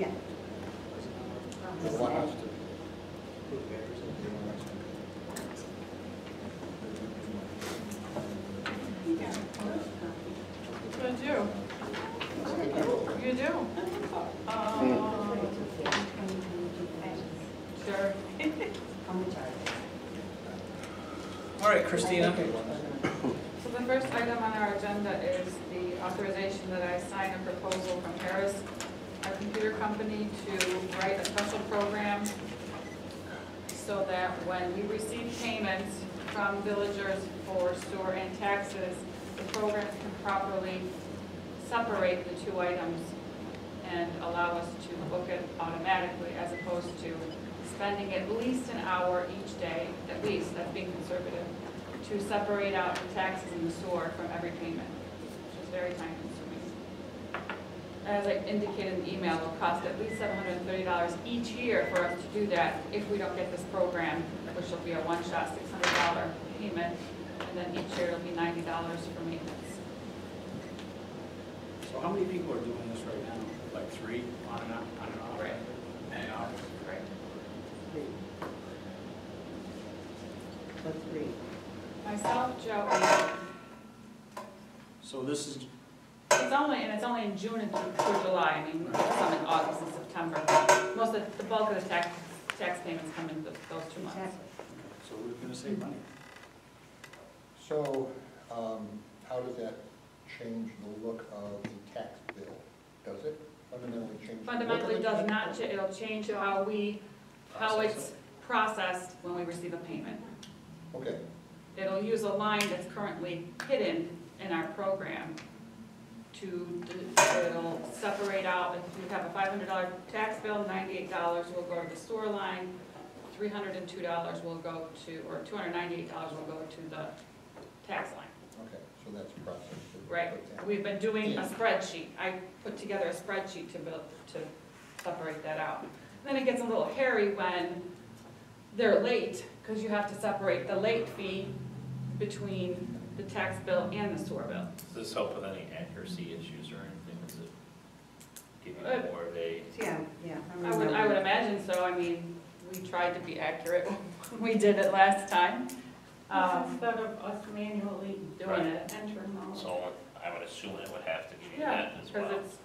Yeah. The one has to. You do. You do. Uh, Sure. All right, Christina. So the first item on our agenda is the authorization that I sign a proposal from Harris, our computer company, to write a special program so we receive payments from villagers for sewer and taxes, the program can properly separate the two items and allow us to book it automatically as opposed to spending at least an hour each day, at least, that's being conservative, to separate out the taxes and the sewer from every payment, which is very time consuming. As I indicated in the email, it'll cost at least seven hundred and thirty dollars each year for us to do that if we don't get this program, which will be a one-shot six hundred dollar payment, and then each year it'll be ninety dollars for maintenance. So how many people are doing this right now? Like three, on and off, on and off? Right. And off. Right. The three. Myself, Joe, and So this is, It's only, and it's only in June and through July, I mean, some in August and September. Most of, the bulk of the tax, tax payments come in th- those two months. Exactly. so we're gonna save money. So, um, how does that change the look of the tax bill? Does it fundamentally change? the look of Fundamentally the does tax not, bill? cha- it'll change how we, how Process it's processed when we receive a payment. Okay, It'll use a line that's currently hidden in our program to, it'll separate out, if you have a five hundred dollar tax bill, ninety-eight dollars will go to the store line, three hundred and two dollars will go to, or two hundred ninety-eight dollars will go to the tax line. okay, so that's a process. Right, we've been doing a spreadsheet, I put together a spreadsheet to build, to separate that out. Then it gets a little hairy when they're late, because you have to separate the late fee between the tax bill and the sewer bill. Does this help with any accuracy issues or anything? Does it give Uh, you more of a, Yeah, yeah. I would, I would imagine so, I mean, we tried to be accurate when we did it last time. Um, Instead of us manually doing it, entering all. so I would assume it would have to give you yeah, that as because well. it's,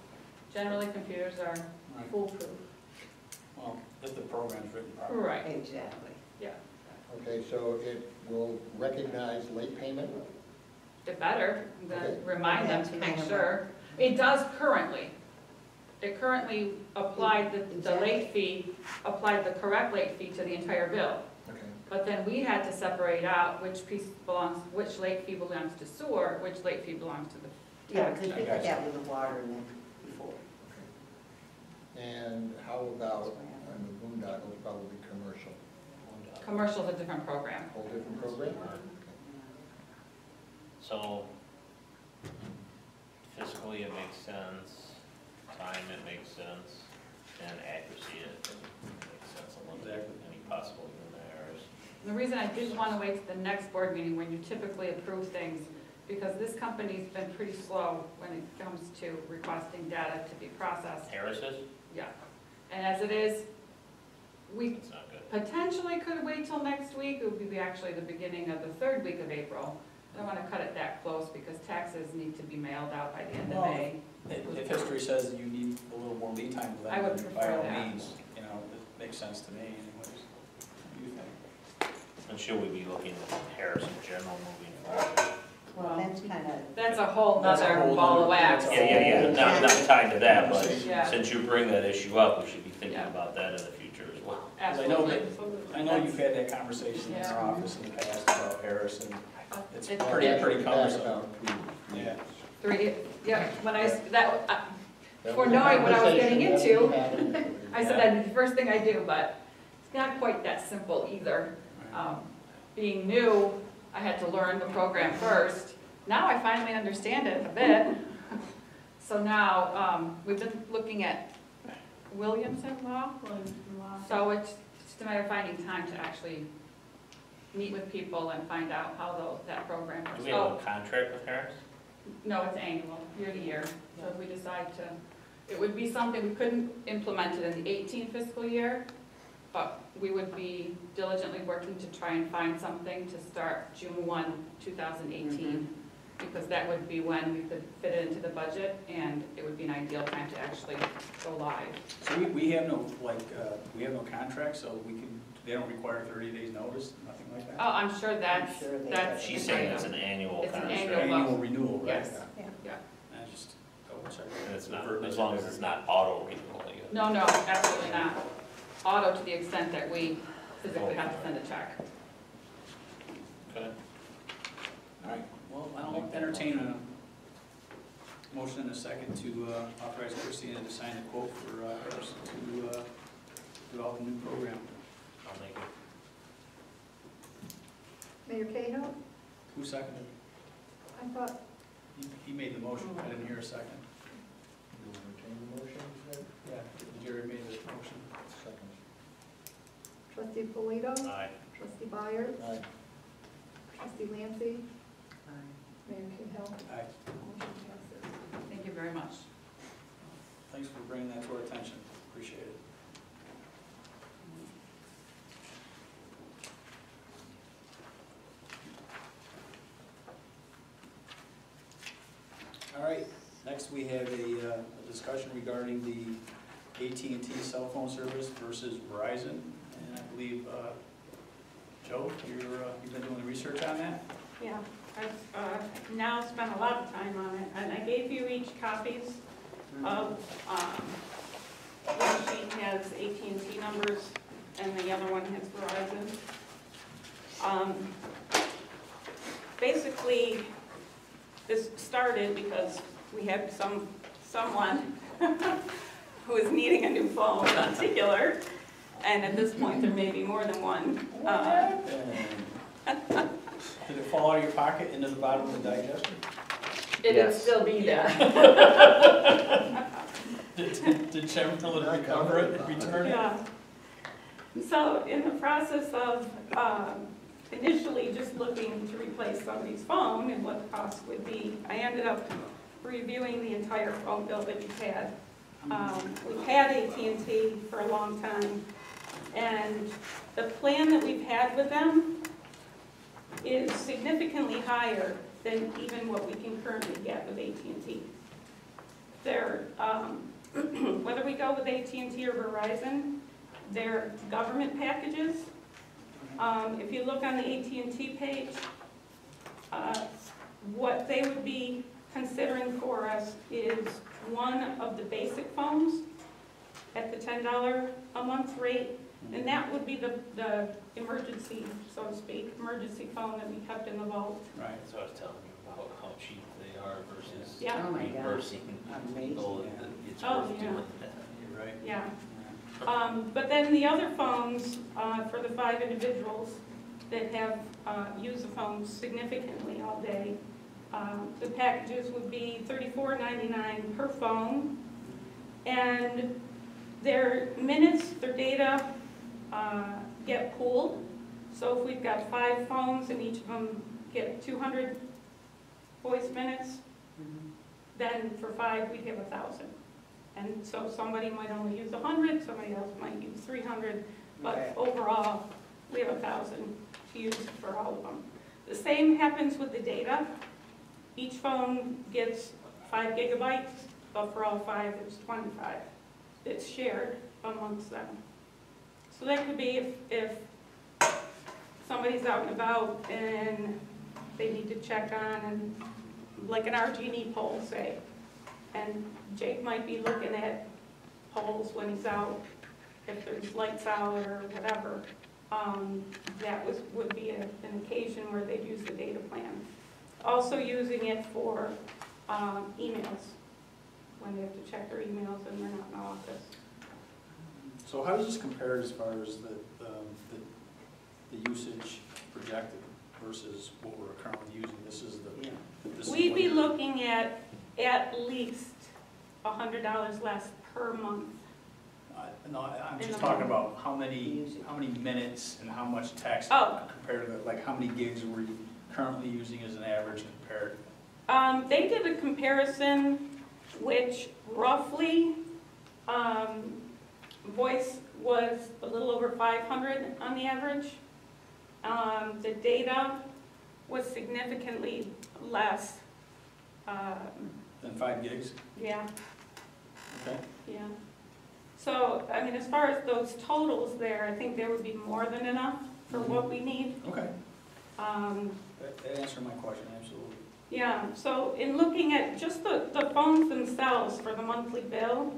generally computers are Right. foolproof. Well, if the program's written properly. Right, Exactly. yeah. Okay, so it will recognize late payment? It better, Okay. remind them to make sure. It does currently. It currently applied the, the late fee, applied the correct late fee to the entire bill. Okay, But then we had to separate out which piece belongs, which late fee belongs to sewer, which late fee belongs to the Yeah, tax. because we did that with the water and then before. and how about, on the boondoggles, probably commercial? Commercial's a different program. Whole different program? So fiscally, it makes sense, time, it makes sense, and accuracy, it doesn't make sense. I wonder if any possible even there is. The reason I didn't want to wait to the next board meeting when you typically approve things, because this company's been pretty slow when it comes to requesting data to be processed. Harris's, Yeah. And as it is, we it's not good. potentially could wait till next week, it would be actually the beginning of the third week of April. I don't want to cut it that close because taxes need to be mailed out by the end of Well, May. If if history says that you need a little more lead time with I would that, then by prefer all that. means, you know, it makes sense to me anyways. What do you think? And should we be looking at Harris in general moving forward? Well, that's kind of, That's a whole That's a nother whole ball of nother- wax. Yeah, yeah, yeah, not, not tied to that, but Yeah. since you bring that issue up, we should be thinking Yeah. about that in the future as I know Absolutely. that, I know you've had that conversation in our office in the past about Harris, and it's It's pretty, Well, pretty that's cumbersome. about three- three Yeah. Three, yeah, when I, s- that, I- That For knowing what I was getting into. we. I said that'd be the first thing I do, but it's not quite that simple either. Um, Being new, I had to learn the program first. Now I finally understand it a bit. So now, um, we've been looking at Williamson Law, so it's just a matter of finding time to actually meet with people and find out how tho- that program Do works. we have Oh, a contract with Harris? no, it's annual, year to year. So if we decide to It would be something, we couldn't implement it in the 18 fiscal year, but we would be diligently working to try and find something to start June 1, 2018, mm-hmm. Because that would be when we could fit it into the budget, and it would be an ideal time to actually go live. So we, we have no, like, uh, we have no contract, so we can, they don't require thirty days notice, nothing like that? Oh, I'm sure that's, sure they that's. She's saying it's an annual It's an contract. annual. Annual renewal, right? Yes. Yeah. I just double check. And it's not, as long as it's not auto renewal. you- No, no, absolutely not. Auto to the extent that we physically have to send a check. Okay. All right, well, I'll entertain a motion in a second to uh, authorize Christina to sign the quote for uh, Harris to uh, develop a new program. I'll make it. Mayor Cahill, Who seconded? I thought, He- He made the motion, I didn't hear a second. You entertain the motion, you said? Yeah, Jerry made the motion. Second. trustee Polito, Aye. trustee Byers, Aye. trustee Lancy, Aye. Mayor Cahill, Aye. motion passes. Thank you very much. Thanks for bringing that to our attention, appreciate it. All right, next we have a uh, a discussion regarding the at and T cell phone service versus Verizon. And I believe, uh, Joe, you're, uh, you've been doing the research on that? Yeah, I've uh, now spent a lot of time on it, and I gave you each copies of, um, one sheet has at and T numbers, and the other one has Verizon. Um, Basically, this started because we had some, someone who was needing a new phone in particular, and at this point, there may be more than one. Uh, Did it fall out of your pocket into the bottom of the digester? It'd still be there. Did did Chamberlain recover it and return it? Yeah. So in the process of um, initially just looking to replace somebody's phone and what the cost would be, I ended up reviewing the entire phone bill that we've had. Um, We've had at and T for a long time, and the plan that we've had with them is significantly higher than even what we can currently get with at and T. They're, um, whether we go with at and T or Verizon, they're government packages. Um, If you look on the at and T page, uh, what they would be considering for us is one of the basic phones at the ten dollar a month rate, and that would be the, the emergency, so to speak, emergency phone that we kept in the vault. Right. So I was telling you about how cheap they are versus Yeah. Oh, my gosh. reimbursing Amazing. people. that It's Oh, worth yeah. doing that. You're right. Yeah. Um, But then the other phones, uh, for the five individuals that have uh, used the phones significantly all day, um, the packages would be thirty-four ninety-nine per phone. And their minutes, their data uh, get pooled. So if we've got five phones and each of them get two hundred voice minutes, Mhm. then for five, we'd have a thousand. And so somebody might only use hundred, somebody else might use three hundred, but Okay. overall, we have a thousand to use for all of them. The same happens with the data. Each phone gets five gigabytes, but for all five, it's twenty-five. It's shared amongst them. So that could be if, if somebody's out and about and they need to check on, and like an RG&E pole, say, and Jake might be looking at poles when he's out, if there's lights out or whatever. Um, That was, would be a- an occasion where they'd use the data plan. Also using it for um, emails, when they have to check their emails and they're not in the office. So how does this compare as far as the, um, the, the usage projected versus what we're currently using? This is the. Yeah. this We'd what be you're- looking at at least $100 less per month. I- No, I- I'm just the- talking about how many, how many minutes and how much text Oh. compared to, the- like, how many gigs were you currently using as an average compared? Um, they did a comparison which roughly, um, voice was a little over 500 on the average. Um, The data was significantly less. Um, Then five gigs, Yeah, okay? yeah. So, I mean, as far as those totals there, I think there would be more than enough for what we need. Okay, Um, that, that answered my question, absolutely. Yeah, so in looking at just the, the phones themselves for the monthly bill,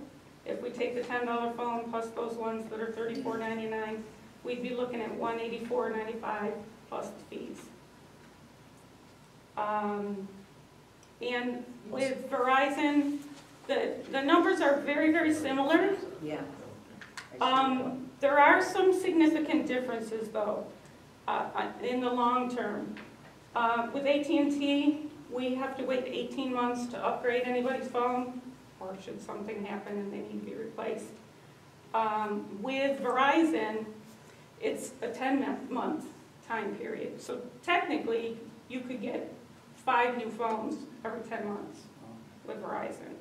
if we take the ten dollar phone plus those ones that are thirty-four ninety-nine, we'd be looking at one eighty-four ninety-five plus the fees. Um, and with Verizon, the, the numbers are very, very similar. Yeah. Um, there are some significant differences though, uh, uh, in the long term. Uh, with AT&T, we have to wait eighteen months to upgrade anybody's phone, or should something happen and they need to be replaced. Um, with Verizon, it's a ten-month time period, so technically, you could get five new phones every ten months with Verizon.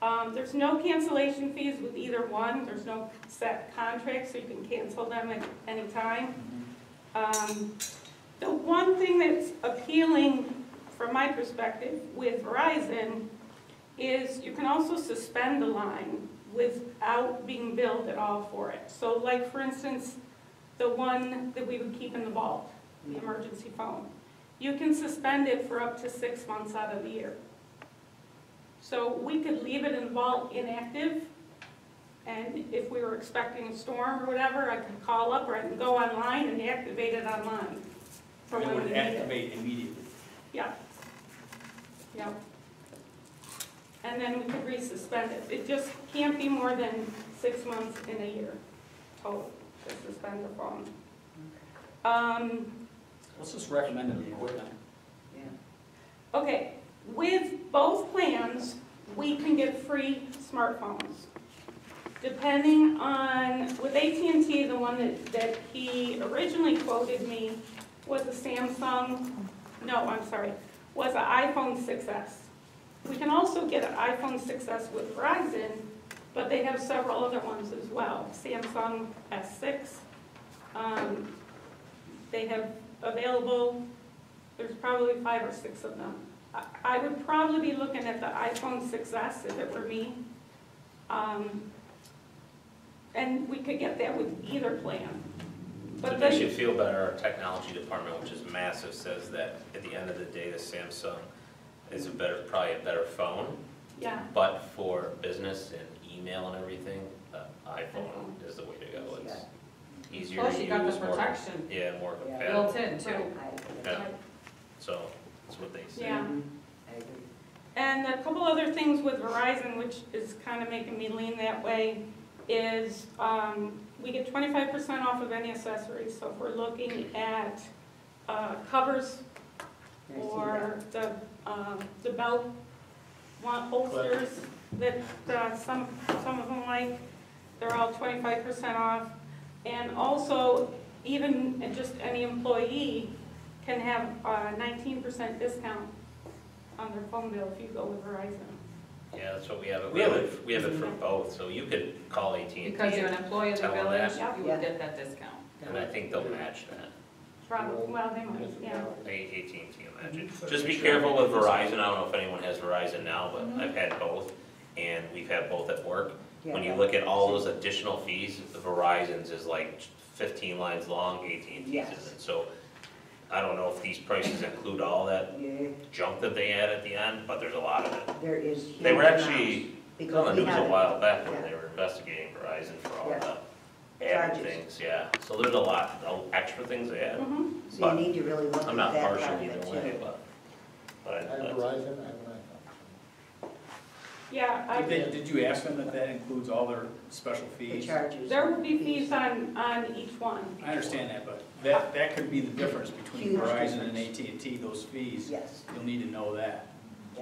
Um, there's no cancellation fees with either one, there's no set contract, so you can cancel them at any time. Um, the one thing that's appealing from my perspective with Verizon is you can also suspend the line without being billed at all for it. So like, for instance, the one that we would keep in the vault, the emergency phone. You can suspend it for up to six months out of the year. So we could leave it in the vault inactive, and if we were expecting a storm or whatever, I could call up or I can go online and activate it online. for It would need it. activate immediately. Yeah. Yeah. And then we could resuspend it. It just can't be more than six months in a year total to suspend the phone. Um, What's this recommended equipment? Yeah. Okay, with both plans, we can get free smartphones. Depending on, with AT&T, the one that, that he originally quoted me was a Samsung, no, I'm sorry, was an iPhone 6S. We can also get an iPhone 6S with Verizon, but they have several other ones as well. Samsung S6, um, they have available, there's probably five or six of them. I- I would probably be looking at the iPhone 6S if it were me. Um, And we could get that with either plan. But it makes you feel better, our technology department, which is massive, says that at the end of the day, the Samsung is a better, probably a better phone, yeah, but for business and email and everything, the iPhone is the way to go. It's easier to Plus, use, you got the more, protection yeah, more Yeah. compatible, built in too. Yeah. so that's what they say. yeah. Mhm. I agree. And a couple other things with Verizon, which is kind of making me lean that way, is um, we get twenty-five percent off of any accessories. So if we're looking at uh, covers I see or the, um, the belt want holsters that uh, some, some of them like, they're all twenty-five percent off. And also, even just any employee can have a nineteen percent discount on their phone bill if you go with Verizon. Yeah, that's what we have, it. we have it, we have it for both, so you could call AT&T, Because you're an employee of the Tell them village, that. you Yeah. would get that discount. and I think they'll match that. Probably, well, they might, yeah. A- AT&T will match it. Just be careful with Verizon, I don't know if anyone has Verizon now, but mm-hmm. I've had both, and we've had both at work. When you look at all those additional fees, the Verizon's is like fifteen lines long, AT&T's Yes. isn't, so I don't know if these prices include all that Yeah, junk that they add at the end, but there's a lot of it. there is. They were huge actually, amounts, it was because on the we news a have- while back when they were investigating Verizon for all Yeah. the added Charges. things, yeah. So there's a lot, of extra things they add. Mhm. So but you need to really look I'm at not that partial part of either it way, too. but, but I have that's- Verizon, I have an iPhone. Yeah, I, Did they, did you ask them if that includes all their special The fees? charges. there will be fees on, on each one. I understand that, but that, that could be the difference between Huge Verizon and difference. AT&T, those fees. Yes. You'll need to know that.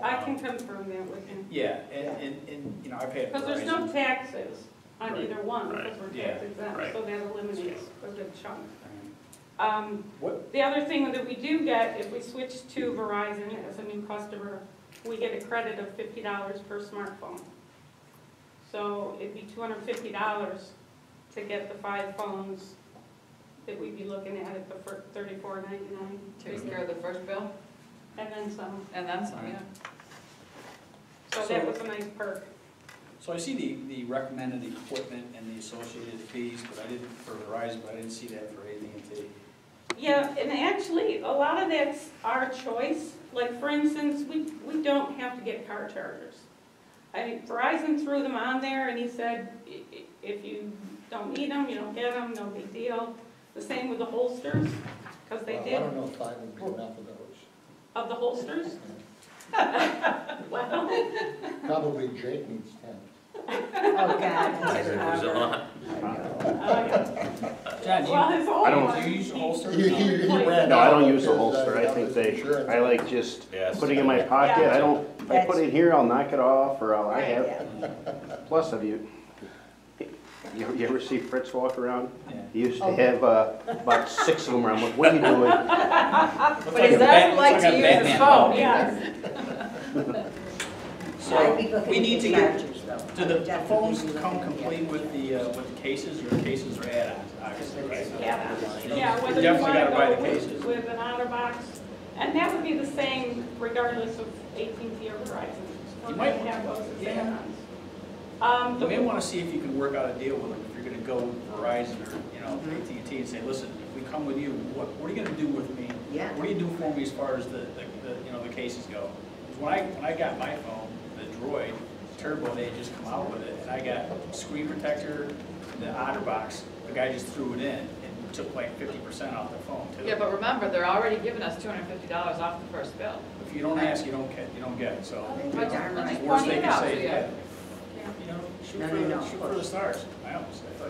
I can confirm that with you. Yeah, and, and, and, you know, I've had Because there's no Verizon. taxes on Right. either one, Right. because we're Yeah. tax exempt, Right. so that eliminates a good chunk. Um, What, The other thing that we do get, if we switch to Verizon as a new customer, we get a credit of fifty dollars per smartphone. So it'd be two hundred and fifty dollars to get the five phones that we'd be looking at at the thirty-four ninety-nine, Takes care of the first bill, and then some. and then some, yeah. So that was a nice perk. So I see the, the recommended equipment and the associated fees, but I didn't, for Verizon, but I didn't see that for AT&T. Yeah, and actually, a lot of that's our choice. Like, for instance, we, we don't have to get car chargers. I mean, Verizon threw them on there, and he said, i- i- if you don't need them, you don't get them, no big deal. The same with the holsters, because they Well, I don't know if five would be enough of those. of the holsters. Well, Probably Jake needs ten. Oh, God. There's a lot. John, do well, you, his old I don't- one, do you use a he- holster? He, he, he No. ran No, I out don't use a because, holster, I that think they, insurance. I like just Yes. putting it in my pocket, I don't, I put it in here, I'll knock it off, or I'll, I have, plus have you, you, you ever see Fritz walk around? Yeah. He used to have, uh, about six of them around, like, what are you doing? But he doesn't like to use his phone Yes. So, we need to use get, chargers, though. do the- the phones come complete with the, uh, with the cases, or cases are add-ons, obviously, right? Yeah, yeah, You whether you definitely wanna gotta buy go the with, cases. with an OtterBox, and that would be the same regardless of AT&T or Verizon. You We're might- gonna have those as yeah. add-ons. Um, You may the- wanna see if you can work out a deal with them, if you're gonna go with Verizon or, you know, AT&T, and say, listen, if we come with you, what, what are you gonna do with me? Yeah. What do you do for me as far as the, the, the, you know, the cases go? 'Cause When I, when I got my phone, the Droid Turbo, they had just come out with it, and I got screen protector, the OtterBox, the guy just threw it in and took like fifty percent off the phone too. Yeah, but remember, they're already giving us two hundred and fifty dollars off the first bill. If you don't ask, you don't get, you don't get it, so. Well, you know, darn right. Worst they can out say to is, you. yeah, Yeah. you know, shoot No, for, no, the- no, shoot for the stars, I almost say, but,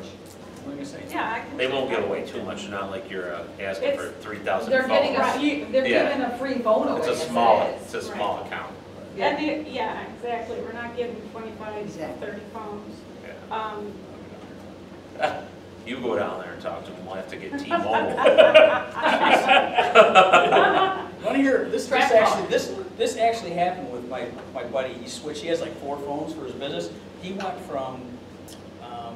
what am I gonna? Yeah, They won't give away too much, not like you're uh, asking for It's- three thousand They're getting a, you- they're Yeah. giving a free phone away. It's a small, it it's a small account. And the, yeah, exactly, we're not getting twenty-five, Exactly. thirty phones. Yeah. Um, You go down there and talk to them, we'll have to get T-Mobile. Want to hear, this, this Track actually, this, this actually happened with my, my buddy, he switched, he has like four phones for his business. He went from, um,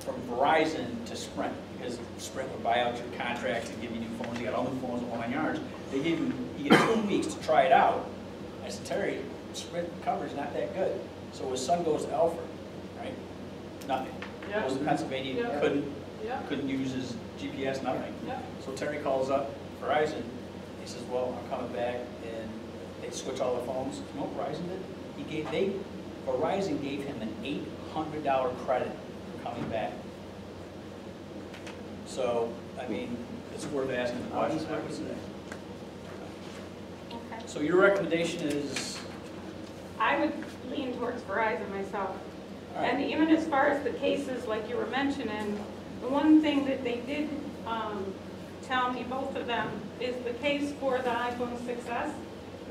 from Verizon to Sprint, because Sprint would buy out your contracts and give you new phones, he got all new phones in one yards. They gave him, he had two weeks to try it out. I said, Terry, Sprint coverage not that good. So his son goes to Alfred, right? Nothing. Yeah. Goes to Pennsylvania, Yeah. couldn't, Yeah, couldn't use his GPS, nothing. yeah. So Terry calls up Verizon, he says, well, I'm coming back, and they switch all the phones. You know what Verizon did? He gave, they, Verizon gave him an eight hundred dollar credit for coming back. So, I mean, it's worth asking the question, I would say. okay. So your recommendation is, I would lean towards Verizon myself. all And even as far as the cases, like you were mentioning, the one thing that they did um, tell me, both of them, is the case for the iPhone 6S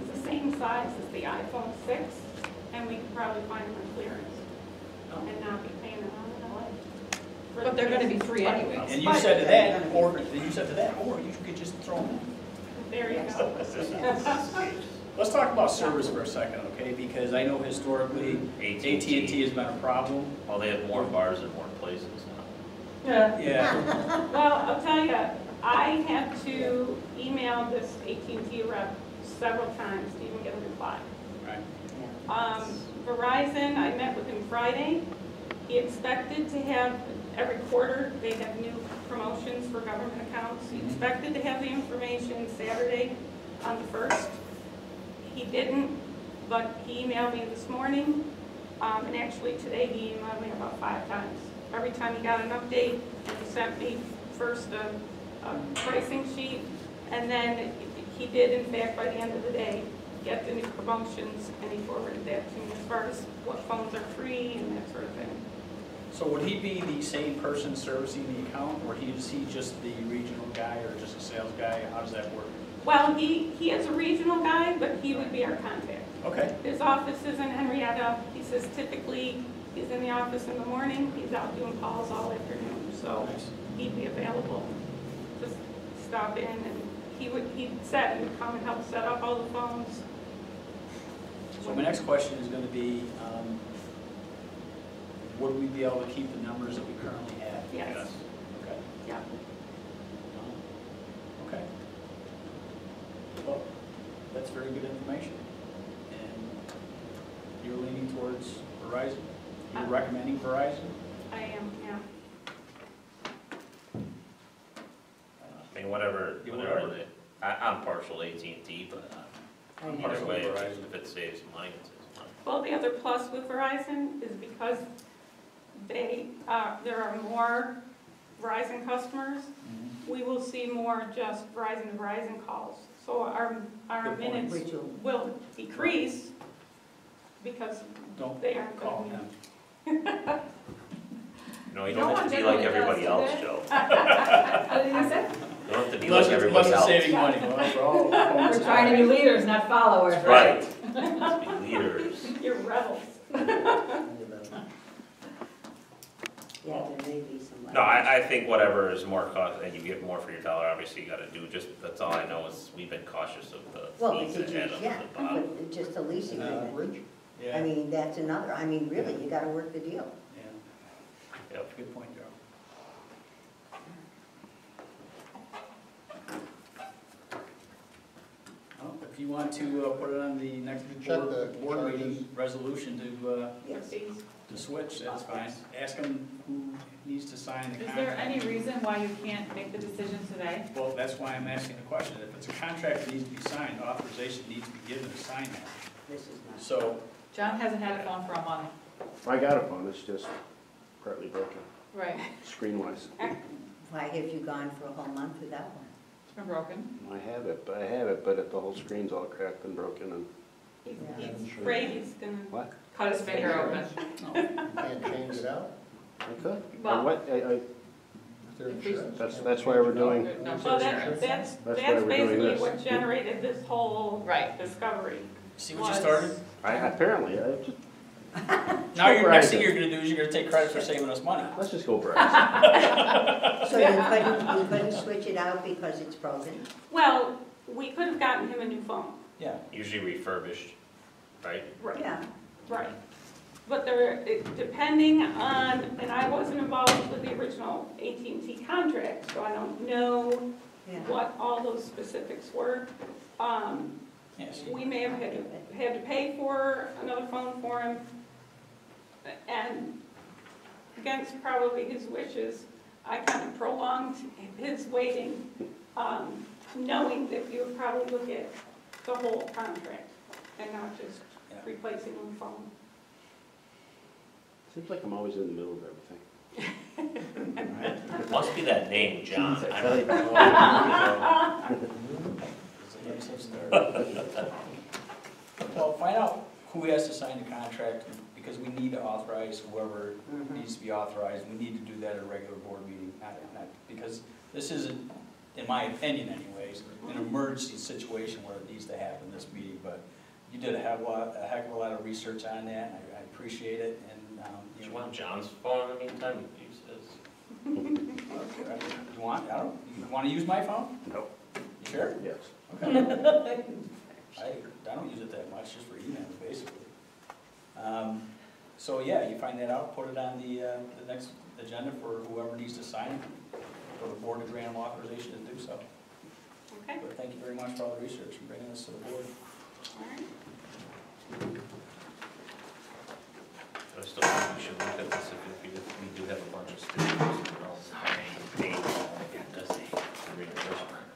is the same size as the iPhone 6, and we could probably find them on clearance and not be paying an arm and a leg. But they're gonna be the free case. anyway. and you said to that, or, then you said to that, or you could just throw them. There you go. Let's talk about service for a second, okay? Because I know historically, AT&T has been a problem. Well, they have more bars in more places now. Yeah. Yeah. Well, I'll tell you, I had to email this AT&T rep several times to even get a reply. Right. Um, Verizon, I met with him Friday. He expected to have, every quarter, they have new promotions for government accounts. He expected to have the information Saturday on the first. He didn't, but he emailed me this morning, um, and actually today he emailed me about five times. Every time he got an update, he sent me first a, a pricing sheet, and then he did, in fact, by the end of the day, get the new promotions, and he forwarded that to me as far as what phones are free and that sort of thing. So would he be the same person servicing the account, or is he just the regional guy, or just a sales guy? How does that work? Well, he, he is a regional guy, but he would be our contact. Okay, His office is in Henrietta. He says typically he's in the office in the morning, he's out doing calls all afternoon, so nice. he'd be available. Just stop in and he would, he said he would come and help set up all the phones. So my next question is gonna be, um, would we be able to keep the numbers that we currently have? Yes, Okay. yeah. Okay. Well, that's very good information. And you're leaning towards Verizon? You're Uh, recommending Verizon? I am, yeah. I mean, whatever, You whatever they, I, I'm partial to AT&T, but I know. either way, Verizon. if it saves money, it saves money. Well, the other plus with Verizon is because they, uh, there are more Verizon customers, we will see more just Verizon to Verizon calls. So our, our Good point. minutes Which will, will decrease because Don't they aren't call going them. No, you No don't have one to be like generally everybody does, else, do? Joe. What did you say? You don't have to be Unless like it's, everybody unless it's else. saving money, well, for all. we're trying to be leaders, not followers, right? Right. Let's be leaders. You're rebels. Yeah, there may be some. No, I, I think whatever is more cost, and you get more for your dollar, obviously you gotta do, just, that's all I know is we've been cautious of the Well, fees because that you, add up yeah, to the bottom. but just a lease agreement. Average? I Yeah, mean, that's another, I mean, really, you gotta work the deal. yeah, Yep. good point, Joe. Well, If you want to uh, put it on the next Check board, the board charges. meeting resolution to, uh, Yes. Fees. to switch, that's fine. Ask them who needs to sign the contract. Is contract. there any reason why you can't make the decision today? Well, that's why I'm asking the question. If it's a contract that needs to be signed, authorization needs to be given to sign that. This is not. So, John hasn't had a phone for a month. I got a phone, it's just partly broken, Right. screen-wise. Why have you gone for a whole month without one? It's been broken. I have it, but I have it, but it- the whole screen's all cracked and broken and, He's, he's afraid he's gonna, what? Cut his finger open. You can't change it out? I could. I Well- what, I, I, Is there insurance? That's- that's why we're doing- No well, insurance. that, that's, why that's we're doing basically this. what generated this whole Right. discovery. see what you was- started? I apparently, I just, Now, your next thing you're gonna do is you're gonna take credit for saving us money. let's just go Verizon. So you couldn't, you couldn't switch it out because it's broken? Well, we could have gotten him a new phone, Yeah, Usually refurbished, right? right, Yeah. right. But there, it- depending on, and I wasn't involved with the original AT&T contract, so I don't know Yeah. what all those specifics were. Um, yeah, see, We may have had to, had to pay for another phone for him, and against probably his wishes, I kind of prolonged his waiting, um, knowing that you would probably look at the whole contract and not just Yeah. Replacing one phone. Seems like I'm always in the middle of everything. It must be that name, John. I Tell don't you. It's a nice start. Well, find out who has to sign the contract, because we need to authorize whoever mm-hmm. needs to be authorized. We need to do that at a regular board meeting, not, not, because this isn't, in my opinion anyways, an emergency situation where it needs to happen this meeting, but you did a heck of a lot, a heck of a lot of research on that, and I, I appreciate it, and, um, Do you you want John's phone in the meantime? Use his. You want, I don't, you wanna use my phone? No, You sure? yes. Okay. I, I don't use it that much, just for email, basically. Um, So, yeah, you find that out, put it on the, uh, the next agenda for whoever needs to sign it, for the board to grant them authorization to do so. Okay, But thank you very much for all the research and bringing this to the board. All right. I still think we should look at this if we, if we do have a bunch of students, you know, paying, does the reimbursement,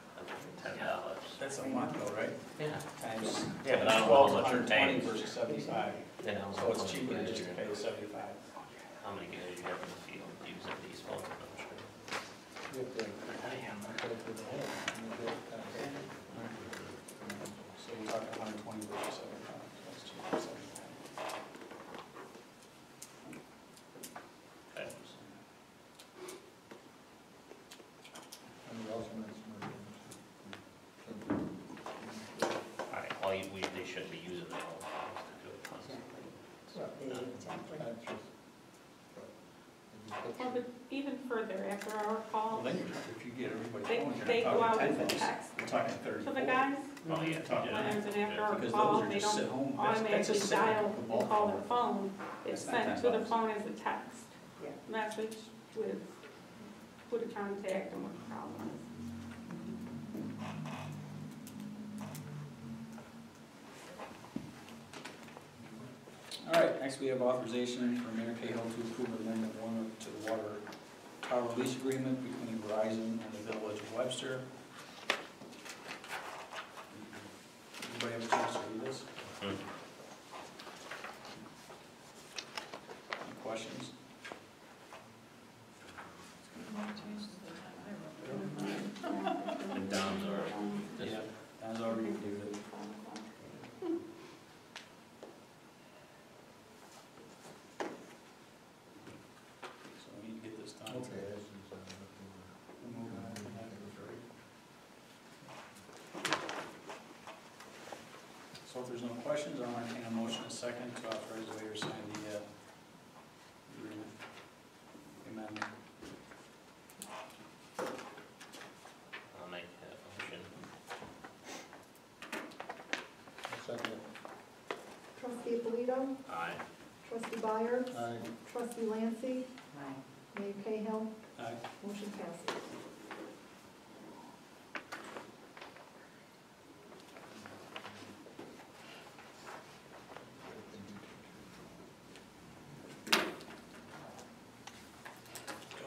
ten dollars. That's a month though, right? Yeah. Times. Yeah, but I don't know Twelve how to much you're 120 paying. Versus seventy-five, Yeah, so it's cheaper than just to pay the seventy-five. How many guys you have in the field using these phones, I'm not sure. You have to go through the whole, you know, that kind of thing. So you're talking hundred and twenty versus seventy-five, that's cheaper than seventy-five. Okay. And we also mentioned All right, well, you- we, they should be using their own phones to do it constantly. Exactly. Exactly. That's just- but- but even further, after our Well, call, then, you're- if you get everybody they, phones, you're they not go out talking ten with phones. text You're talking thirty. to the guys, Oh, yeah. planners, and after our Because call, those are they just sit don't home, that's, that's automatically just sitting dial at and call their phone. It's That's sent ten to the bucks. phone as a text Yeah. message with, with a contact and what the problem is. All right, next we have authorization for Mayor Cahill to approve amendment one to the water tower lease agreement between Verizon and the Village of Webster. Anybody have mm a chance to read this? Hmm. Any questions? And Dom's already, this, Yeah, Don's already reviewed it. So we need to get this done. Okay, this is, uh, We'll move on to that. So if there's no questions, I'll entertain a motion a second to authorize the mayor to sign the, uh, agreement. Amendment. I'll make that motion. second, Trustee Polito, Aye. trustee Byers, I, trustee Lancy, Aye. Mayor Cahill, Aye. motion passes.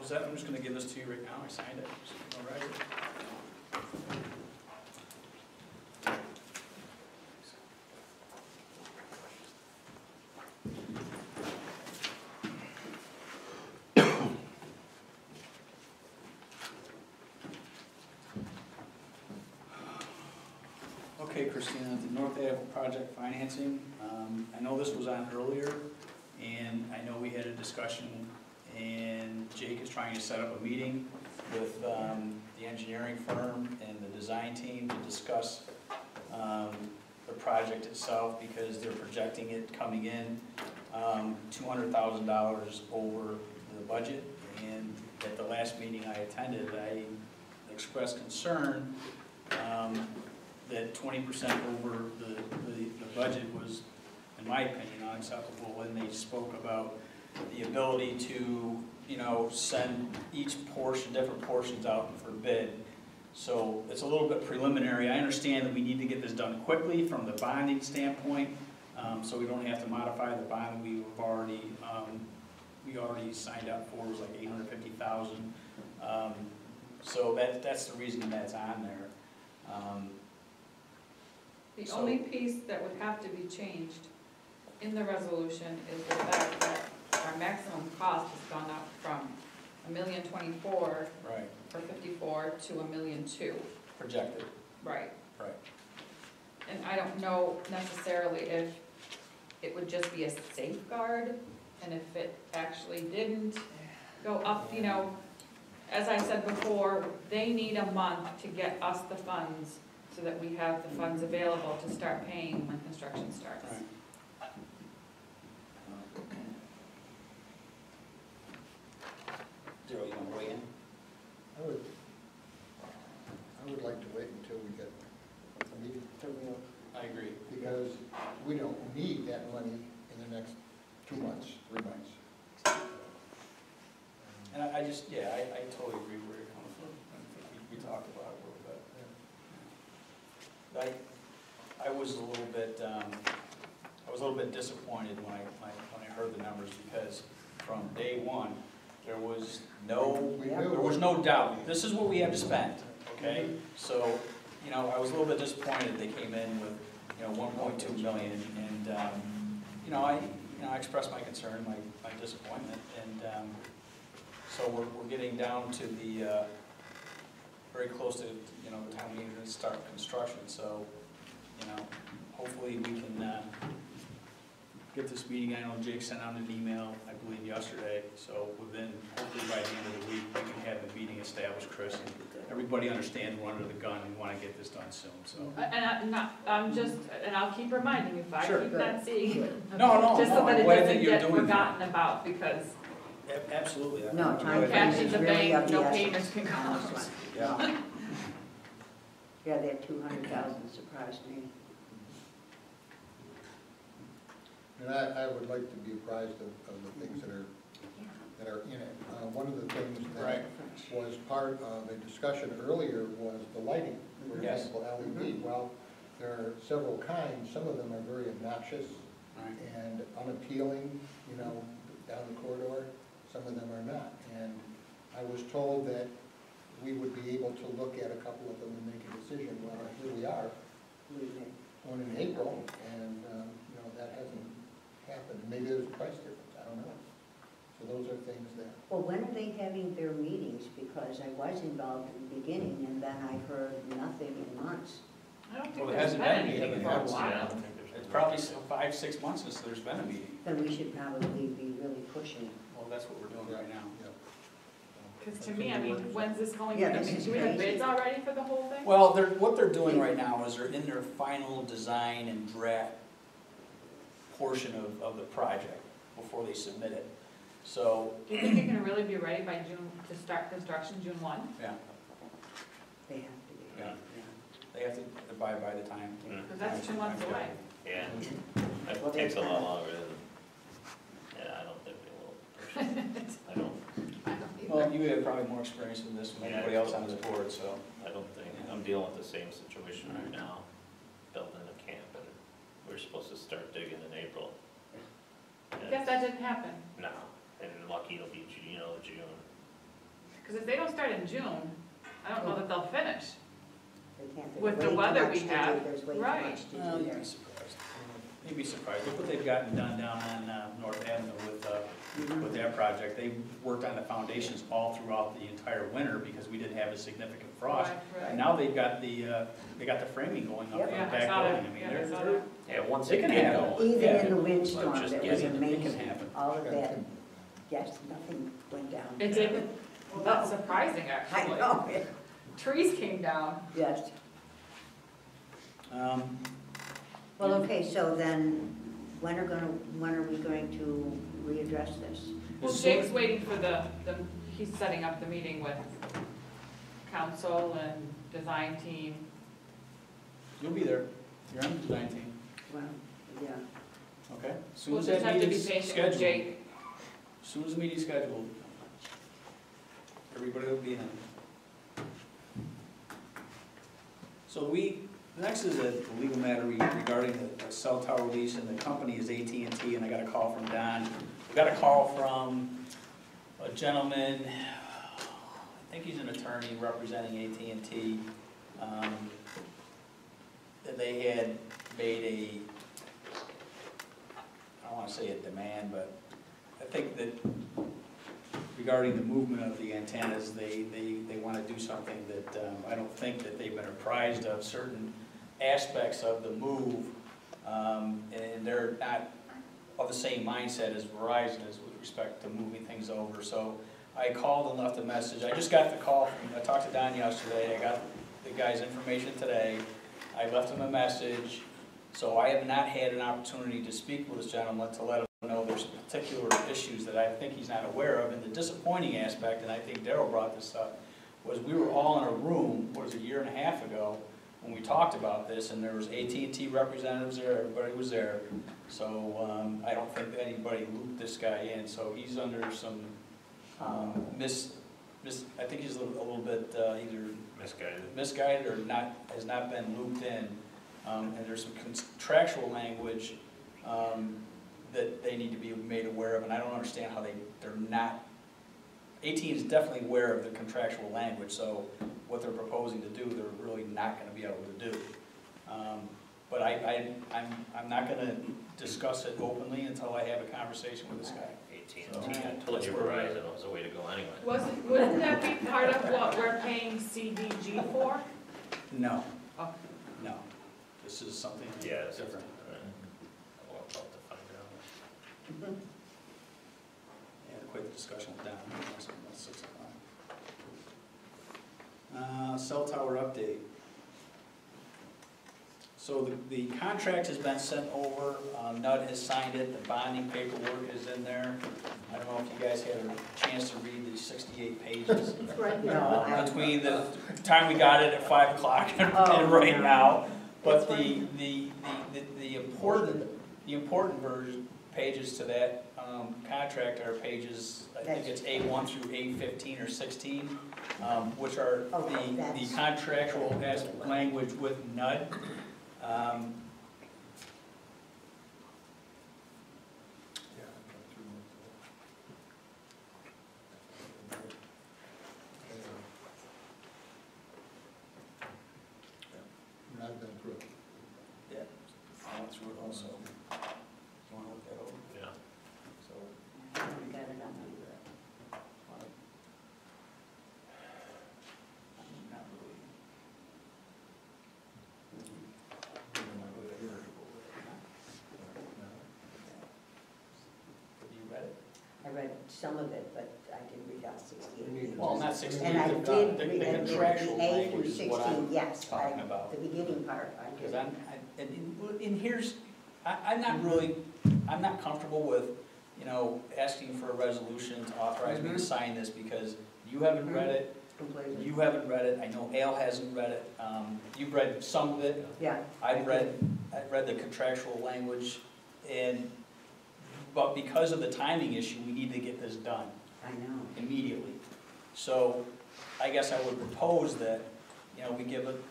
Josette, I'm just gonna give this to you right now, I signed it, all right. Okay, Christina, the North Ave project financing, um, I know this was on earlier, and I know we had a discussion, and Jake is trying to set up a meeting with, um, the engineering firm and the design team to discuss, um, the project itself, because they're projecting it coming in, um, two hundred thousand dollars over the budget, and at the last meeting I attended, I expressed concern, um, that twenty percent over the, the, the budget was, in my opinion, unacceptable. When they spoke about the ability to, you know, send each portion, different portions out for bid. So it's a little bit preliminary. I understand that we need to get this done quickly from the bonding standpoint, um, so we don't have to modify the bond we've already, um, we already signed up for, it was like eight hundred fifty thousand. Um, so that, that's the reason that's on there. Um, The So- only piece that would have to be changed in the resolution is the fact that our maximum cost has gone up from a million twenty-four Right, for fifty-four to a million two. projected, Right. right. And I don't know necessarily if it would just be a safeguard, and if it actually didn't go up, you know, as I said before, they need a month to get us the funds so that we have the funds available to start paying when construction starts. Right. Zero, you want to weigh in? I would, I would like to wait until we get a meeting, I agree. because we don't need that money in the next two months, three months. And I, I just, yeah, I, I totally agree where you're coming from. I think we, we talked about it a little bit. I, I was a little bit, um, I was a little bit disappointed when I, when I- when I heard the numbers, because from day one, there was no, there was no doubt, this is what we have to spend, okay? So, you know, I was a little bit disappointed they came in with, you know, one point two million, and, um, you know, I, you know, I expressed my concern, my, my disappointment, and, um, so we're, we're getting down to the, uh, very close to, you know, the time we need to start construction, so, you know, hopefully we can, uh, get this meeting, I know Jake sent out an email, I believe yesterday, so within, hopefully by the end of the week, we can have the meeting established, Chris, and everybody understands we're under the gun and wanna get this done soon, so. And I, not, I'm just, and I'll keep reminding you if I Sure. keep not seeing it. No, no, Just no, so that I'm it glad that doesn't you're get doing that. forgotten about, because A- Absolutely. I- No, I'm time glad- cash in the really of bank, the no essence. payments can come. Yeah. Yeah, that two hundred thousand surprised me. And I, I would like to be apprised of, of the things that are, that are in it. Uh, one of the things Right. that was part of a discussion earlier was the lighting. For Yes. example, LED, well, there are several kinds, some of them are very obnoxious Right. and unappealing, you know, down the corridor, some of them are not. And I was told that we would be able to look at a couple of them and make a decision, well, here we are, Leave it. one in April, and, um, you know, that hasn't happened. Maybe there's a price difference, I don't know. So those are things that, Well, when are they having their meetings? Because I was involved in the beginning and then I heard nothing in months. I don't think Well, it there's hasn't been a been meeting anything for a else, Yeah, while. don't think there's. It's probably s- five, six months since there's been a meeting. Then we should probably be really pushing. Well, that's what we're doing right now. yeah. Because to me, I mean, when's this going, Yeah, I this mean, is do we have crazy. bids already for the whole thing? Well, they're, what they're doing right now is they're in their final design and draft portion of, of the project before they submit it. So, Do you think it can really be ready by June, to start construction June one? yeah, They have to be. yeah, they have to abide by the time. Mm. Because that's two months away. Yeah, Well, that takes a lot longer than, yeah, I don't think we will. I don't, I don't. Well, you have probably more experience with this than Yeah. anybody else on this board, so. I don't think, I'm dealing with the same situation right now, building a camp, and we're supposed to start digging in April. I guess that didn't happen. No, and lucky it'll be, Ju- you know, June. Because if they don't start in June, I don't know that they'll finish. They can't, there's With the way too weather much we to do. have, There's way too right. much to do there. Be surprised. You'd be surprised. Look what they've gotten done down on uh, North Avenue with, uh, with that project. They worked on the foundations all throughout the entire winter because we didn't have a significant frost. Right, And now they've got the, uh, they got the framing going up in the Yeah, I back saw building. I mean, yeah, I they're, saw they're, that. Yeah, once It it can get happen. going. Even Yeah. in the windstorm, Just that was getting- it amazing. happen. All of that, yes, nothing went down. It didn't, well, that's surprising, I actually. know, Trees came down. yes. um, Well, okay, so then, when are gonna, when are we going to readdress this? Well, Jake's waiting for the, the, he's setting up the meeting with council and design team. you'll be there. You're on the design team, Well, yeah. okay? As Soon We'll as just that have to be meeting's patient with scheduled, Jake. as soon as the meeting's scheduled, everybody will be in. So we, next is a legal matter regarding the cell tower lease, and the company is at and I got a call from Don. We got a call from a gentleman, I think he's an attorney representing AT&T. um, That they had made a, I don't wanna say a demand, but I think that regarding the movement of the antennas, they, they, they wanna do something that, um, I don't think that they've been apprised of certain aspects of the move, um, and they're not of the same mindset as Verizon is with respect to moving things over, so I called and left a message, I just got the call, from I talked to Don yesterday, I got the guy's information today, I left him a message, so I have not had an opportunity to speak with this gentleman to let him know there's particular issues that I think he's not aware of, and the disappointing aspect, and I think Daryl brought this up, was we were all in a room, what was it, a year and a half ago, when we talked about this, and there was AT&T representatives there, everybody was there, so, um, I don't think that anybody looped this guy in, so he's under some, um, mis, mis, I think he's a little, a little bit, uh, either Misguided. misguided or not, has not been looped in. Um, and there's some contractual language, um, that they need to be made aware of, and I don't understand how they, they're not, AT is definitely aware of the contractual language, so what they're proposing to do, they're really not gonna be able to do. Um, But I, I, I'm, I'm not gonna discuss it openly until I have a conversation with this guy. AT&T, I told you Verizon was the way to go anyway. Wasn't, wouldn't that be part of what we're paying CDG for? No, Oh. no, this is something Yeah, it's different. I won't have to find out. Yeah, quite the discussion with Don. About six o'clock. Uh, Cell tower update. So the, the contract has been sent over, uh, NUD has signed it, the bonding paperwork is in there. I don't know if you guys had a chance to read the sixty-eight pages. Right No, here. I- Between the time we got it at five o'clock and Oh, and right no. now. But the, right the, the, the- the important, the important version, pages to that, um, contract are pages, I think it's A one through A fifteen or sixteen, um, which are Okay, the, the contractual as language with NUD. Um, Yeah, I've got three minutes left. And I've been through it. yeah, I went through it also. You wanna look that over? Yeah. So, I haven't got it on my list. not really. Have you read it? I read some of it, but I didn't read all sixty-eight. Well, not sixteen, And I the, did the read the it, contractual the A language through is what sixteen, I'm yes, talking I- about. the beginning part, I Because did. I'm, I- and, in- and here's, I, I'm not really, I'm not comfortable with, you know, asking for a resolution to authorize me to Mhm. sign this because you haven't read it, Completely. you haven't read it, I know Al hasn't read it, um, you've read some of it, Yeah. I've read, I've read the contractual language, and, but because of the timing issue, we need to get this done I know. immediately. So I guess I would propose that, you know, we give it-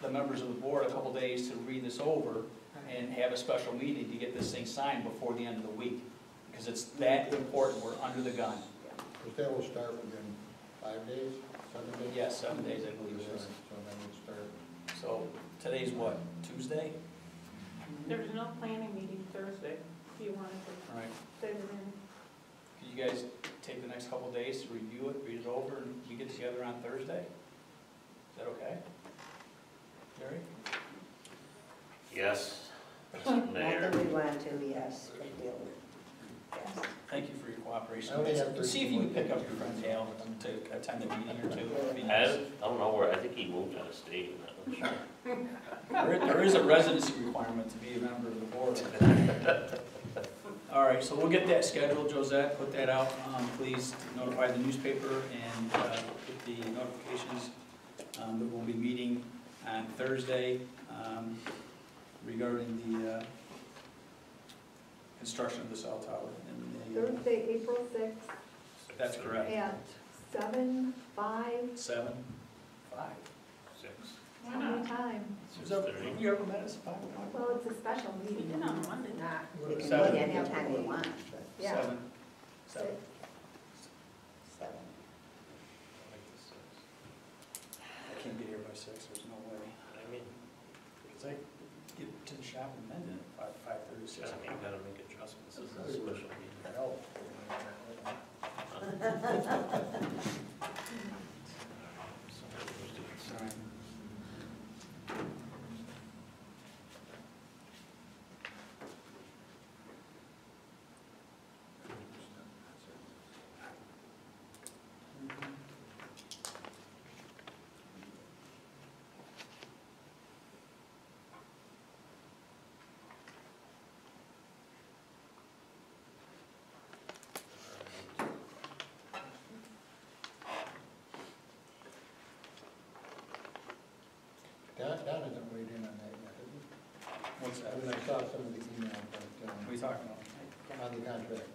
the members of the board a couple days to read this over and have a special meeting to get this thing signed before the end of the week. Because it's that important, we're under the gun. But that will start within five days, seven days? Yes, seven days, I believe it is. So then we'll start. So today's what, Tuesday? There's no planning meeting Thursday, if you wanted to All right. fit it in. Could you guys take the next couple days to review it, read it over, and we get together on Thursday? Is that okay? Jerry? Yes, Not Mr. that we want to, yes, but we'll, yes. Thank you for your cooperation. I only have See if you can pick up your friend Dale to attend the meeting or two. It'd be I nice. don't- I don't know where, I think he moved out of state, I'm not sure. There there is a residency requirement to be a member of the board. All right, so we'll get that scheduled, Josette, put that out. Um, Please notify the newspaper and uh, get the notifications um, that we'll be meeting on Thursday um, regarding the uh, construction of the cell tower. and the- Thursday, April sixth, That's correct. at seven, five, Seven, five. Six. how many time? Who's ever- Have you ever met us? Five o'clock? Well, it's a special We meeting. did on Monday. We can Seven. do it anytime we want, but Yeah. Seven. Seven. seven. I can't get here by six, there's no way. I mean, Because I get to the shop in Mendon at five, five-thirty, six I mean, o'clock. you gotta make adjustments, this is a special meeting. Oh. So, we'll do it. Sorry. Don, Don hasn't weighed in on that yet, has he? What's that? I mean, I saw some of the email, but, What are you um, talking about? on the contract.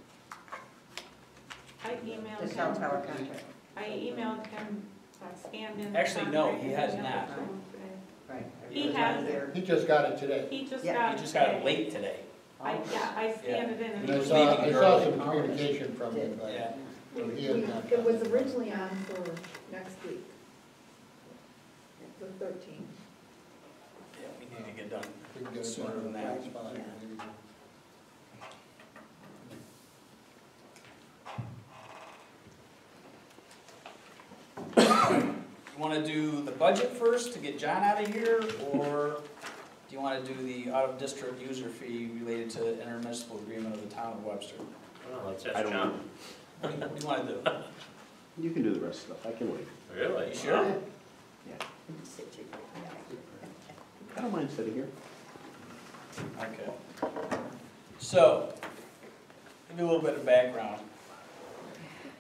I emailed The cell him, tower contract, I emailed him, uh, scanned in. Actually, no, he has emailed it not. to him today. right. He has there. He just got it today. He just Yeah. got. You just got it today. late today. I, yeah, I scanned it in And and I he was saw, leaving I saw some communication from him, but Yeah. We- he has not It was originally on for next week. The thirteenth. Yeah, we need to get done. if we can get it Sooner done than in the that. right spot, Yeah. maybe. You want to do the budget first to get John out of here, or do you want to do the out-of-district user fee related to intermunicipal agreement of the town of Webster? Well, let's I ask don't John. What do you- what do you want to do? You can do the rest of stuff, I can wait. Really? You sure? Sit your- I don't mind sitting here. Okay. So, give you a little bit of background.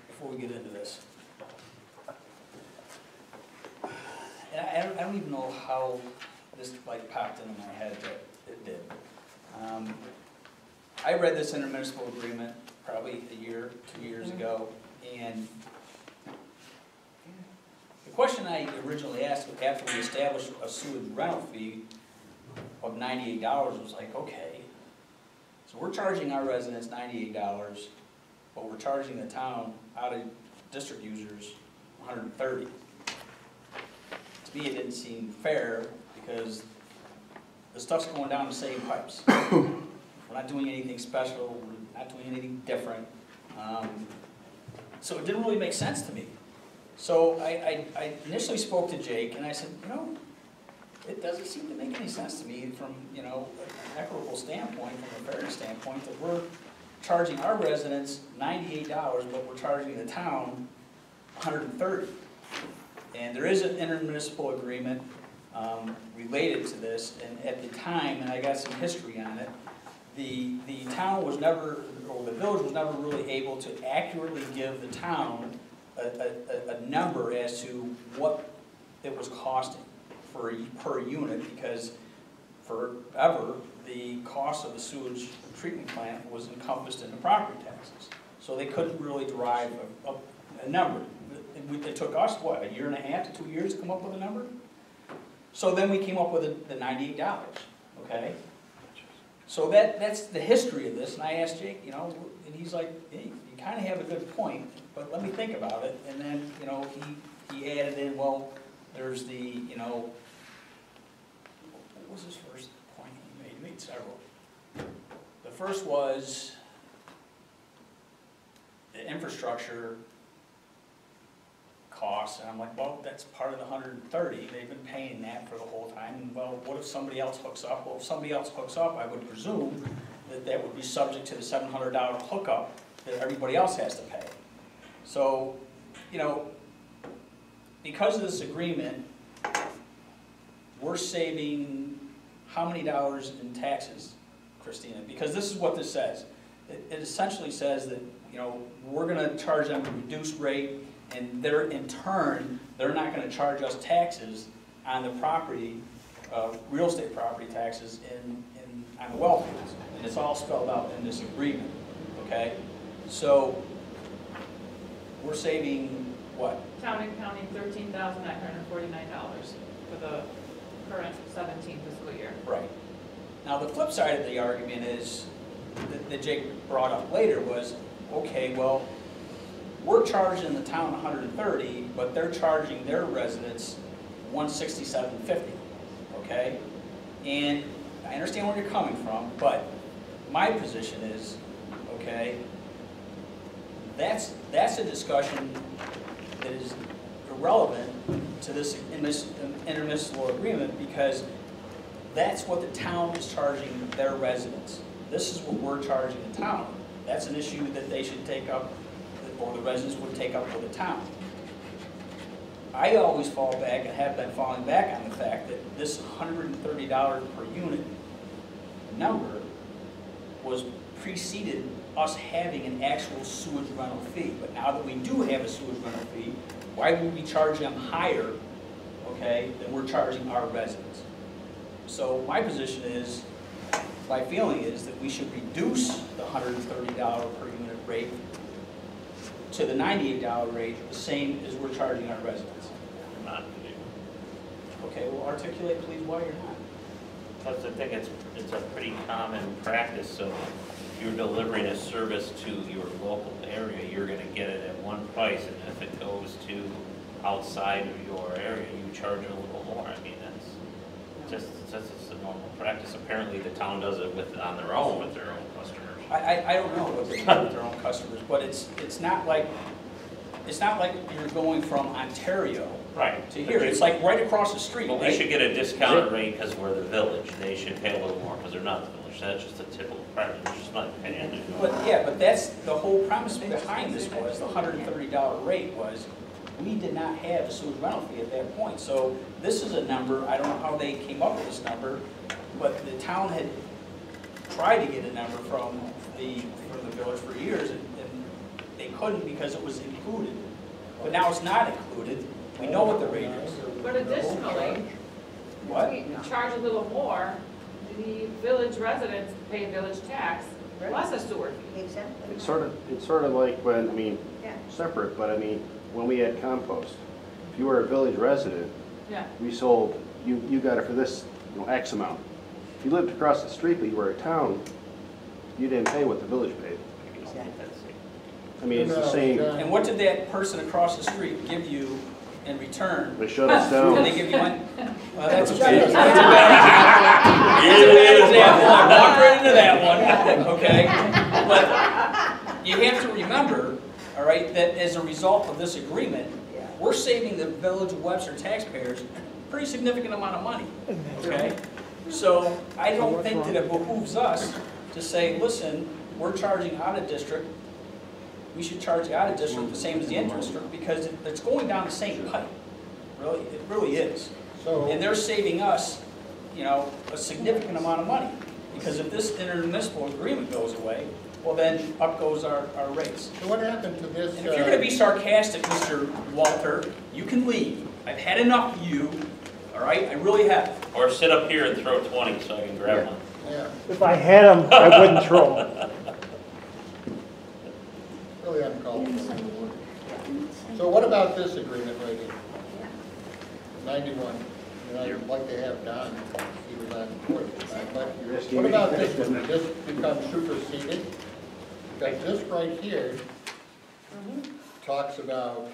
before we get into this. And I, I don't, I don't even know how this like popped into my head that it did. Um, I read this intermunicipal agreement probably a year, two years ago, and the question I originally asked after we established a sewage rental fee of ninety-eight dollars was like, okay, so we're charging our residents ninety-eight dollars, but we're charging the town out of district users hundred and thirty. To me, it didn't seem fair, because the stuff's going down the same pipes. We're not doing anything special, we're not doing anything different. Um, So it didn't really make sense to me. So I, I, I initially spoke to Jake, and I said, you know, it doesn't seem to make any sense to me from, you know, an equitable standpoint, from a fairness standpoint, that we're charging our residents ninety-eight dollars, but we're charging the town hundred and there is an intermunicipal agreement, um, related to this, and at the time, and I got some history on it, the, the town was never, or the village was never really able to accurately give the town a, a, a, number as to what it was costing for, per unit, because forever, the cost of the sewage treatment plant was encompassed in the property taxes. So they couldn't really derive a, a number. It, took us, what, a year and a half to two years to come up with a number? So then we came up with the- the ninety-eight dollars, okay? So that, that's the history of this, and I asked Jake, you know, and he's like, hey, you kinda have a good point, but let me think about it, and then, you know, he, he added in, well, there's the, you know, what was his first point he made? He made several. The first was the infrastructure costs, and I'm like, well, that's part of the hundred and thirty, they've been paying that for the whole time, and well, what if somebody else hooks up? Well, if somebody else hooks up, I would presume that that would be subject to the seven hundred dollar hookup that everybody else has to pay. So, you know, because of this agreement, we're saving how many dollars in taxes, Christina? Because this is what this says. It it essentially says that, you know, we're gonna charge them a reduced rate, and they're, in turn, they're not gonna charge us taxes on the property, uh, real estate property taxes in, in, on the well fields. And it's all spelled out in this agreement, okay? So, we're saving, what, Town and county, thirteen thousand nine hundred forty-nine dollars for the current seventeen fiscal year. Right. Now, the flip side of the argument is, that, that Jake brought up later was, okay, well, we're charging the town hundred and thirty, but they're charging their residents one sixty-seven fifty, okay? And I understand where you're coming from, but my position is, okay, that's, that's a discussion that is irrelevant to this intermunicipal agreement, because that's what the town is charging their residents. This is what we're charging the town. That's an issue that they should take up, or the residents would take up with the town. I always fall back, and have been falling back on the fact that this hundred and thirty dollars per unit number was preceded us having an actual sewage rental fee. But now that we do have a sewage rental fee, why would we charge them higher, okay, than we're charging our residents? So my position is, my feeling is that we should reduce the hundred and thirty dollar per unit rate to the ninety-eight dollar rate, the same as we're charging our residents. You're not, Okay, well, articulate please why you're not. Plus, I think it's, it's a pretty common practice, so if you're delivering a service to your local area, you're gonna get it at one price, and if it goes to outside of your area, you charge a little more, I mean, that's just, that's just a normal practice. Apparently, the town does it with, on their own, with their own. I, I, don't know what they do with their own customers, but it's, it's not like, it's not like you're going from Ontario Right. to here, it's like right across the street, Well, we right? should get a discounted rate because we're the village, they should pay a little more because they're not the village, that's just a typical practice, it's just my opinion. But, yeah, but that's, the whole premise behind this was, the hundred and thirty dollar rate was, we did not have a sewage rental fee at that point. So this is a number, I don't know how they came up with this number, but the town had tried to get a number from the, from the village for years, and, and they couldn't because it was included. But now it's not included, we know what the rate is. But additionally, What? we charge a little more, the village residents pay village tax, plus a sewer fee. Exactly. It's sort of, it's sort of like when, I mean, Yeah. separate, but I mean, when we had compost. If you were a village resident, Yeah, we sold, you, you got it for this, you know, X amount. If you lived across the street, but you were a town, you didn't pay what the village paid. I mean, it's the same, And what did that person across the street give you in return? they shut us Did they down. give you one? Well, uh, that's a Shut us bad, that's a bad, that's a bad example, I walked right into that one, okay? But you have to remember, all right, that as a result of this agreement, we're saving the village of Webster taxpayers a pretty significant amount of money, okay? So I don't think that it behooves us to say, listen, we're charging out of district, we should charge out of district the same as the in-district, because it's going down the same pipe. Really, it really is. And they're saving us, you know, a significant amount of money. Because if this intermunicipal agreement goes away, well then up goes our, our rates. so what happened to this? And if you're uh, gonna be sarcastic, Mr. Walter, you can leave. I've had enough of you, all right? I really have. Or sit up here and throw twenty so I can grab one. Yeah, If I had them, I wouldn't throw them. really uncalled for. So what about this agreement right here? Ninety-one, and I'd like to have Don, he was on board this time, but what about this one? This becomes superseded? Because this right here mm-hmm. talks about,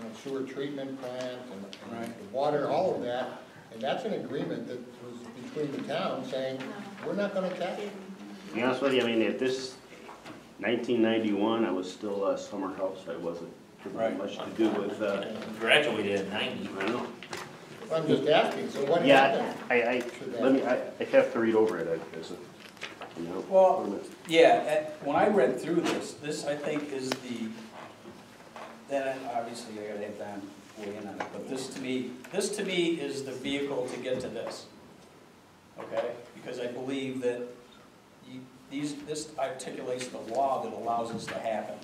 you know, sewer treatment plant and- and Right. the water, all of that, and that's an agreement that was between the town saying, we're not gonna tax it. To be honest with you, I mean, at this, nineteen ninety-one, I was still a summer house, so I wasn't, didn't Right. much to do with, uh, Graduated in ninety. I don't know. I'm just asking, so what Yeah, happened? I, I, let me, I, I have to read over it, I guess, you know. Well, Yeah, at- when I read through this, this I think is the, then obviously I gotta have Don weigh in on it, but this to me, this to me is the vehicle to get to this. Okay? Because I believe that you, these, this articulates the law that allows this to happen.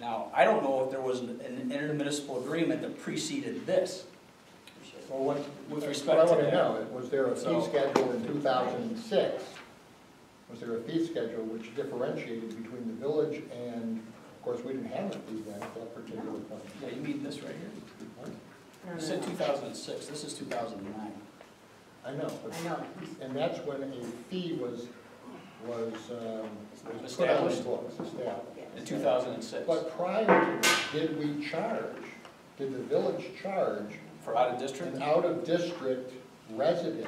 Now, I don't know if there was an an intermunicipal agreement that preceded this. Well, what, With what respect I to want to know, was there a fee So- schedule in two thousand and six? Was there a fee schedule which differentiated between the village and, of course, we didn't have a fee then at that particular point. Yeah, you mean this right here? You said two thousand and six, this is two thousand and nine. I know, but, I know. and that's when a fee was, was, um, was put on the Established. books, established. In two thousand and six, But prior to this, did we charge, did the village charge for out of district? an out-of-district resident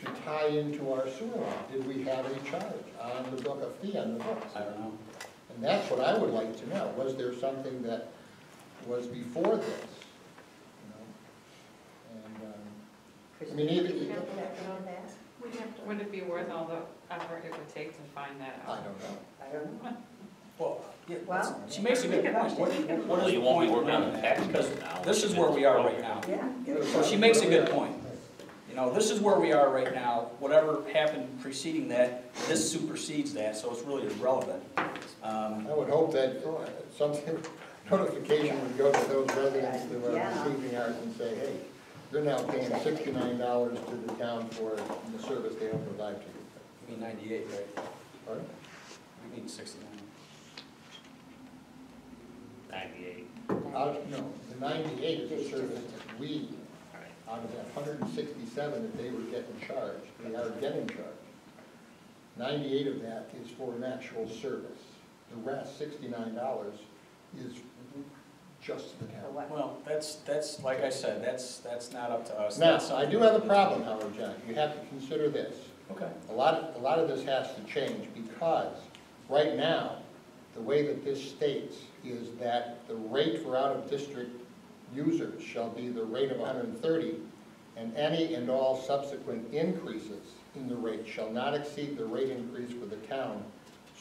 to tie into our sewer line? Did we have a charge on the book, a fee on the books? I don't know. And that's what I would like to know. Was there something that was before this? You know? And, um, I mean, even, Christine, you know that? We have to- would it be worth all the effort it would take to find that I out? don't know. I don't know. Well, yeah, Well- she makes a good point. What, what is Well, the you won't be point working on of the that? tax Because code now. this is where we are right now. Yeah. So she makes a good point. You know, this is where we are right now. Whatever happened preceding that, this supersedes that, so it's really irrelevant. Um, I would hope that something, notification would go to those residents who are Yeah. receiving ours and say, hey, you're now paying sixty-nine dollars to the town for the service they don't provide to you. You mean ninety-eight, right? Pardon? You mean sixty-nine? Ninety-eight. Out, no, the ninety-eight is the service that we, out of that hundred and sixty-seven that they were getting charged, they are getting charged. Ninety-eight of that is for an actual service. The rest, sixty-nine dollars, is just the For town. Well, that's, that's, like I said, that's, that's not up to us. Now, That's I something- do have a problem, Howard John, you have to consider this. Okay. A lot, of- a lot of this has to change because right now, the way that this states is that the rate for out-of-district users shall be the rate of 130, and any and all subsequent increases in the rate shall not exceed the rate increase for the town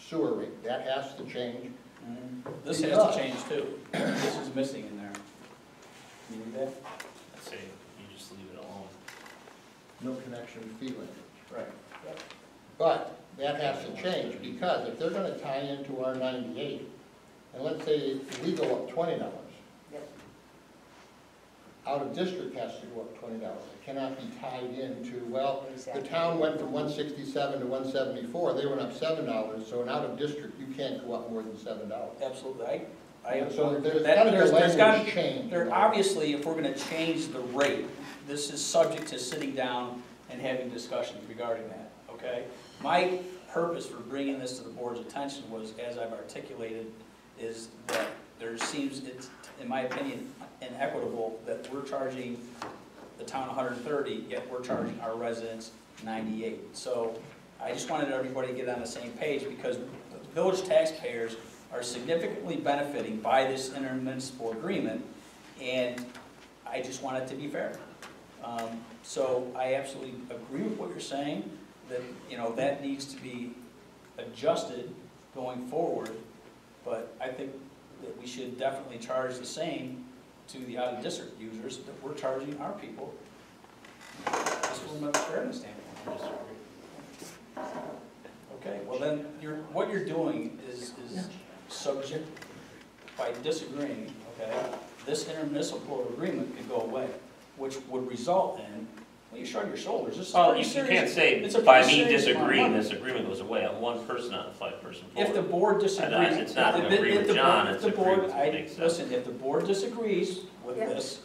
sewer rate. That has to change. Mhm. This has to change too. This is missing in there. You read that? I'd say you just leave it alone. No connection fee language. Right. But that has to change, because if they're gonna tie into our ninety-eight, and let's say we go up twenty dollars. Yep. Out of district has to go up twenty dollars. It cannot be tied into, well, the Exactly. town went from one sixty-seven to one seventy-four, they went up seven dollars, so an out of district, you can't go up more than seven dollars. Absolutely, I, I. So there's that- gotta be a there's- there's gotta- language change. There, obviously, if we're gonna change the rate, this is subject to sitting down and having discussions regarding that, okay? My purpose for bringing this to the board's attention was, as I've articulated, is that there seems, in my opinion, inequitable that we're charging the town hundred and thirty, yet we're charging our residents ninety-eight. So I just wanted everybody to get on the same page, because village taxpayers are significantly benefiting by this intermunicipal agreement, and I just want it to be fair. Um, So I absolutely agree with what you're saying, that, you know, that needs to be adjusted going forward, but I think that we should definitely charge the same to the out-of-district users that we're charging our people, just from a fairness standpoint. Okay, well then, you're, what you're doing is, is subject, by disagreeing, okay, this intermunicipal agreement could go away, which would result in, well, you shrug your shoulders, this is Well, pretty you you serious. can't say, it's a by pretty me serious amount of disagreeing, money. this agreement goes away, I'm one person on a five-person If the board. board disagrees. it's not if an the- agree if with the John, board- it's the agree board- with I- makes sense. Listen, if the board disagrees with Yeah. this,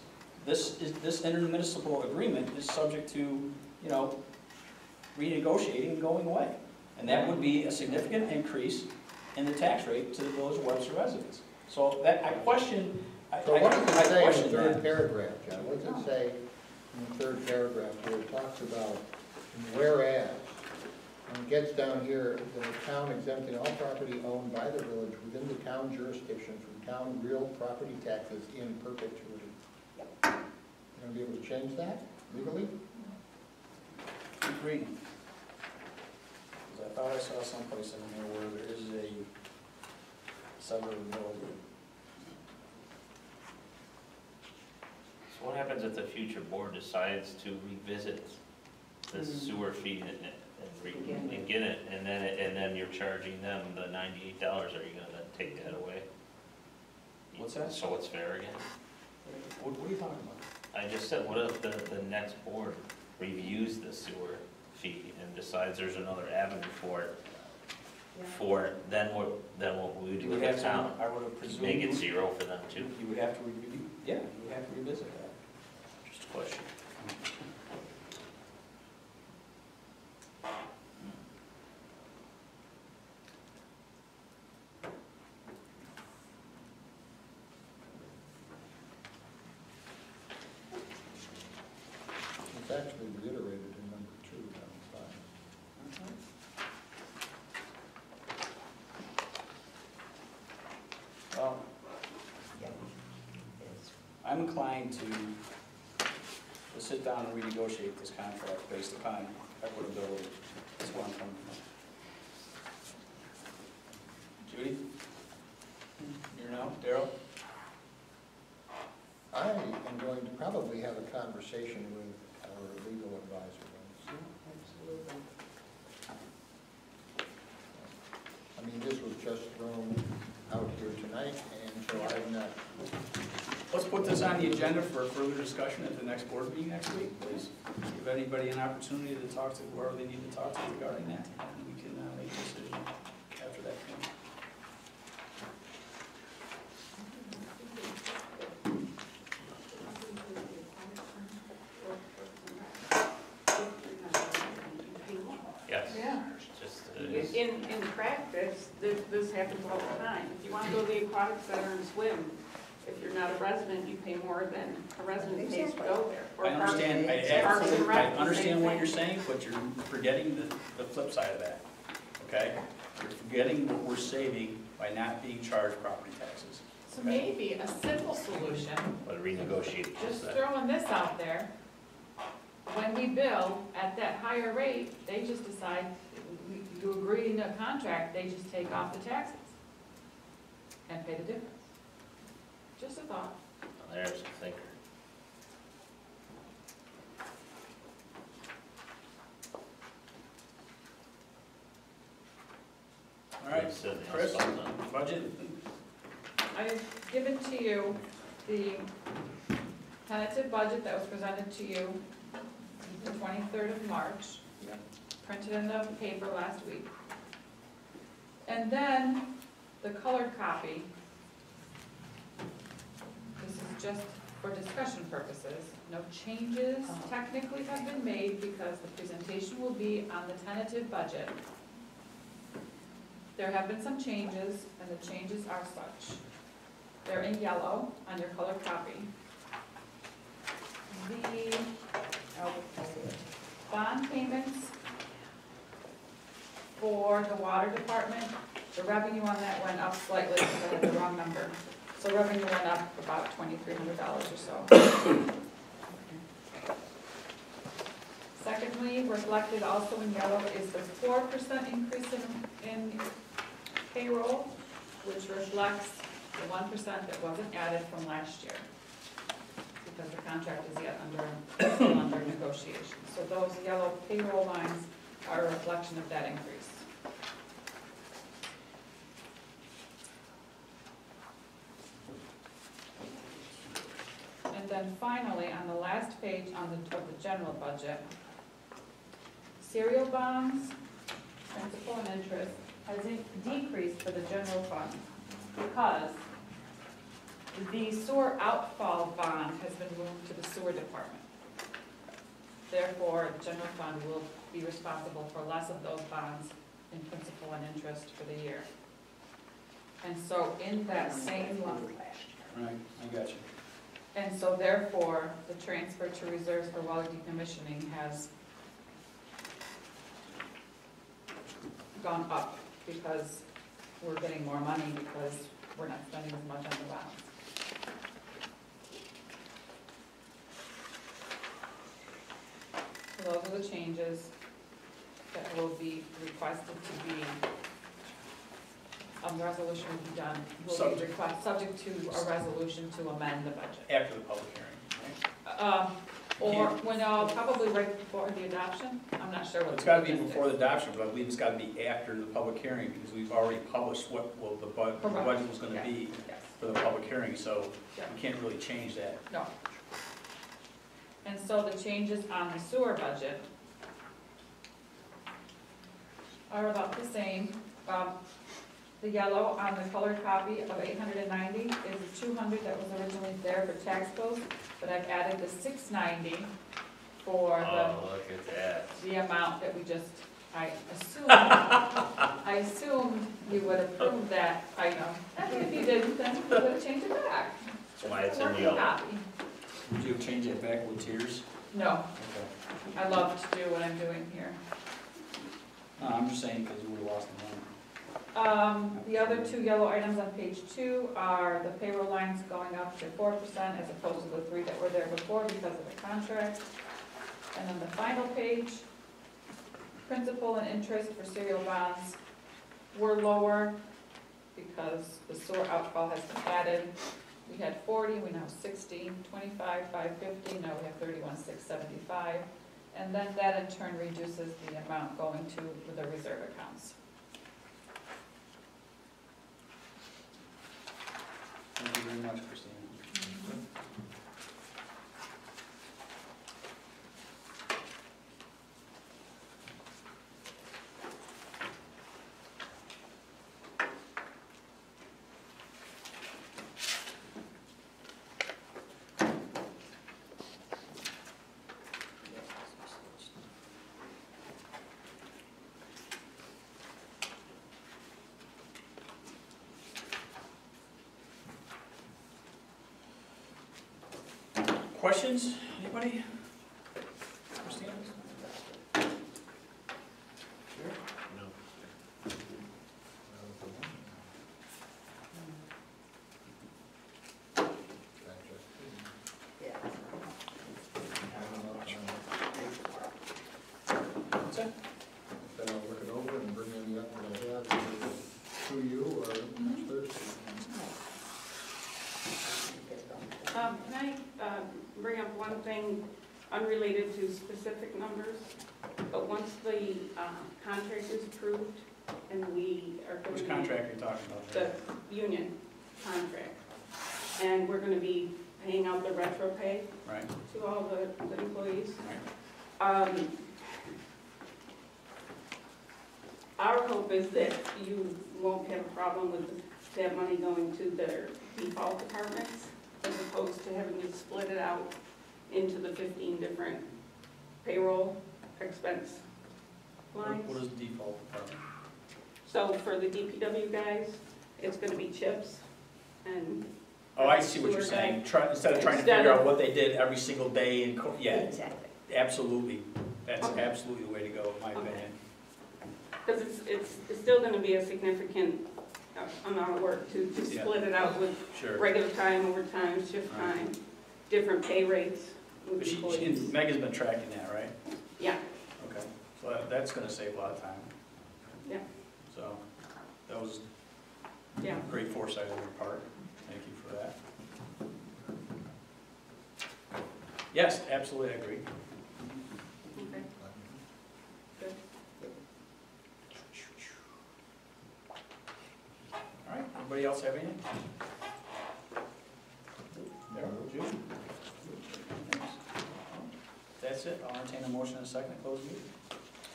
this is, this intermunicipal agreement is subject to, you know, renegotiating and going away. And that would be a significant increase in the tax rate to the village of Webster residents. So that, I question, I, I So what does I it say in question the third that. paragraph, John? What does it say in the third paragraph where it talks about whereas? And it gets down here, the town exempting all property owned by the village within the town jurisdiction from town real property taxes in perpetuity. You gonna be able to change that legally? Keep reading. 'Cause I thought I saw someplace in there where there is a severability. What happens if the future board decides to revisit this Mhm. sewer fee and, and re- Again. and get it, and then, it- and then you're charging them the ninety-eight dollars, are you gonna take that away? What's that? So it's fair again? What, what are you talking about? I just said, what if the, the next board reviews the sewer fee and decides there's another avenue for it? For, it, then what, then what would we You do would with have the to, town? I would have presumed. Make it zero for them too? You would have to review, yeah, you would have to revisit that. Question. It's actually reiterated in number two down the side. Well, I'm inclined to sit down and renegotiate this contract based upon equitability. That's where I'm from. Judy? You're now? Daryl? I am going to probably have a conversation with our legal advisor on this. Absolutely. I mean, this was just thrown out here tonight, and so I'm not, Let's put this on the agenda for further discussion at the next board meeting next week, please. Give anybody an opportunity to talk to whoever they need to talk to regarding that, and we can uh, make a decision after that. point. Yes. Yeah. Just, uh, In, in practice, this, this happens all the time. If you want to go to the aquatic center and swim, if you're not a resident, you pay more than a resident pays to go there. Or I understand, I Parks absolutely, I understand what you're saying, but you're forgetting the, the flip side of that, okay? You're forgetting what we're saving by not being charged property taxes. So maybe a simple solution, But renegotiate just that. throwing this out there, when we bill at that higher rate, they just decide, you- you agree in the contract, they just take off the taxes and pay the difference. Just a thought. Oh, there's a thinker. All right, Said, you know, Chris, something. budget, I've given to you the tentative budget that was presented to you the twenty-third of March. Printed in the paper last week. And then the colored copy. This is just for discussion purposes. No changes oh. technically have been made because the presentation will be on the tentative budget. There have been some changes, and the changes are such. They're in yellow on your colored copy. The Oh, I see it. bond payments for the water department, the revenue on that went up slightly because I had the wrong number. So revenue went up about twenty-three hundred dollars or so. Secondly, reflected also in yellow is the four percent increase in, in payroll, which reflects the one percent that wasn't added from last year. Because the contract is yet under, under negotiation. So those yellow payroll lines are a reflection of that increase. And then finally, on the last page on the, of the general budget, serial bonds, principal and interest, has decreased for the general fund because the sewer outfall bond has been moved to the sewer department. Therefore, the general fund will be responsible for less of those bonds in principal and interest for the year. And so in that same line, Right, I got you. And so therefore, the transfer to reserves for water decommissioning has gone up because we're getting more money because we're not spending as much on the bonds. So those are the changes that will be requested to be, um, the resolution will be done, will be Subject. request, subject to a resolution to amend the budget. After the public hearing, right? Um, or, well, no, probably right before the adoption, I'm not sure what. It's gotta be before the adoption, but I believe it's gotta be after the public hearing, because we've already published what, well, the bud, the Correct. budget was gonna be Yes, for the public hearing, so Yeah. you can't really change that. no. And so the changes on the sewer budget are about the same. Um, the yellow on the colored copy of eight hundred and ninety is the two hundred that was originally there for tax bills, but I've added the six ninety for the Oh, look at that. the amount that we just, I assumed, I assumed you would approve that item. And if you didn't, then we would have changed it back. That's why it's in Working yellow. copy. Would you change that back with tears? No, Okay. I love to do what I'm doing here. No, I'm just saying, because we would've lost the money. Um, the other two yellow items on page two are the payroll lines going up to four percent as opposed to the three that were there before because of the contract. And then the final page, principal and interest for serial bonds were lower because the sewer outfall has been added. We had forty, we now have 60, 25, five fifty, now we have thirty-one, six seventy-five. And then that in turn reduces the amount going to the reserve accounts. Thank you very much, Christina. Questions, anybody? Christina? Sure. What's that? Then I'll look it over and bring any up that I have either to you or next Thursday. Um, can I, uh, bring up one thing unrelated to specific numbers? But once the, uh, contract is approved and we are going. Which contract are you talking about? The union, contract. And we're gonna be paying out the retro pay Right, to all the the employees. right. Um, Our hope is that you won't have a problem with that money going to their default departments as opposed to having to split it out into the fifteen different payroll expense lines. what is the default department? So for the DPW guys, it's gonna be chips and. Oh, I see what you're saying, try, instead of trying to Instead figure out of- what they did every single day and, co- yeah, Exactly. absolutely. That's Okay. absolutely the way to go, in my Okay. opinion. Because it's, it's, it's still gonna be a significant amount of work to, to Yeah. split it out with Sure. regular time, overtime, shift Right. time, different pay rates with But she, she, employees. and Meg has been tracking that, right? Yeah, Okay, so that, that's gonna save a lot of time. Yeah. So, that was yeah. great foresight on your part, thank you for that. Yes, absolutely, I agree. Okay. Good. All right, anybody else have anything? There, Jude? That's it, I'll entertain a motion in a second, to close the meeting.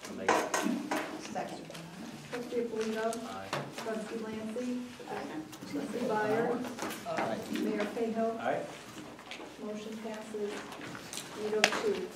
I'll make it. Second. Trustee Polito, Aye. trustee Lancy, Okay. trustee Byers, Aye. Mayor Cahill, Aye, motion passes eight oh two.